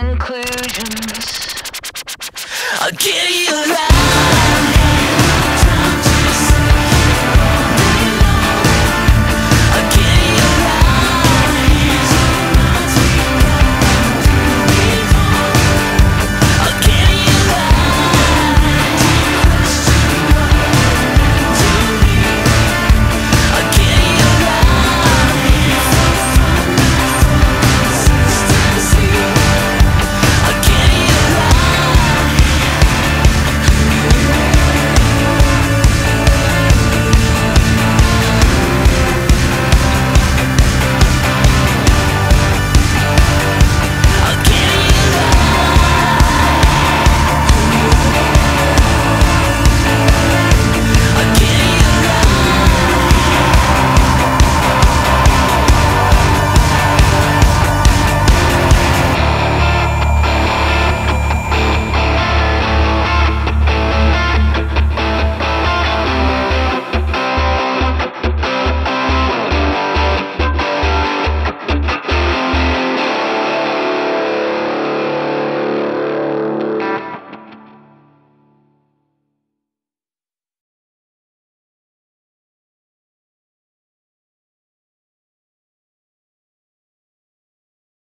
conclusions. I'll give you life.